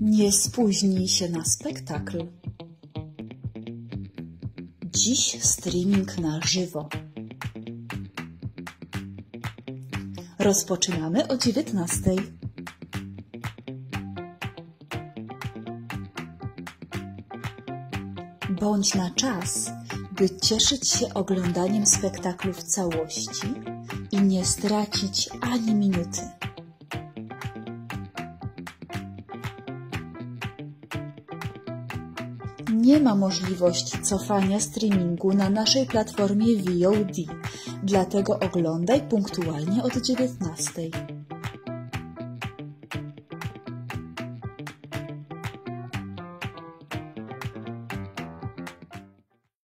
Nie spóźnij się na spektakl. Dziś streaming na żywo. Rozpoczynamy o 19. Bądź na czas, by cieszyć się oglądaniem spektaklu w całości i nie stracić ani minuty. Nie ma możliwości cofania streamingu na naszej platformie VOD, dlatego oglądaj punktualnie od 19.